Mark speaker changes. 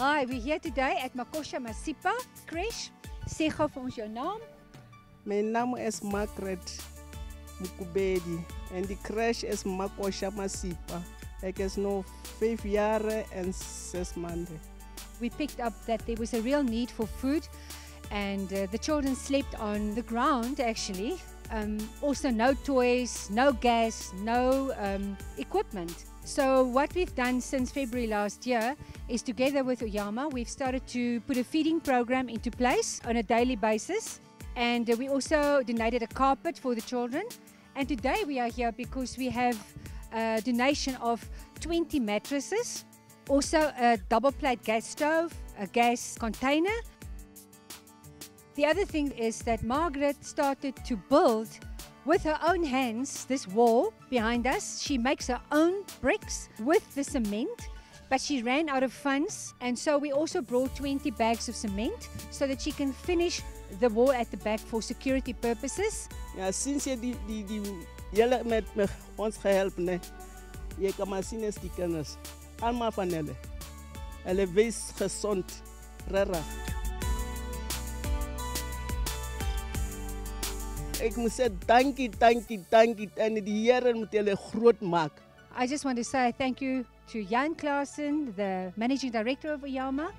Speaker 1: Hi, we're here today at Makosha Masipa Creche. Sê gou vir ons jou naam.
Speaker 2: My name is Margaret Mukubedi and the creche is Makosha Masipa. Ek is nou 5 jaar en 6 maande.
Speaker 1: We picked up that there was a real need for food and uh, the children slept on the ground actually. Um, also no toys, no gas, no um, equipment. So what we've done since February last year is together with Oyama, we've started to put a feeding program into place on a daily basis. And we also donated a carpet for the children. And today we are here because we have a donation of 20 mattresses, also a double plate gas stove, a gas container. The other thing is that Margaret started to build with her own hands this wall behind us. She makes her own bricks with the cement, but she ran out of funds. And so we also brought 20 bags of cement so that she can finish the wall at the back for security purposes.
Speaker 2: Ja, sinds jy die die die julle met, met ons gehelp nee. Jy kan maar sien is die kinders. Almal van hulle. Hulle wees gesond. Regtig. Ek moet sê dankie, dankie, dankie en die Here moet julle groot maak.
Speaker 1: I just want to say thank you to Jan Klaasen, the managing director of Oyama,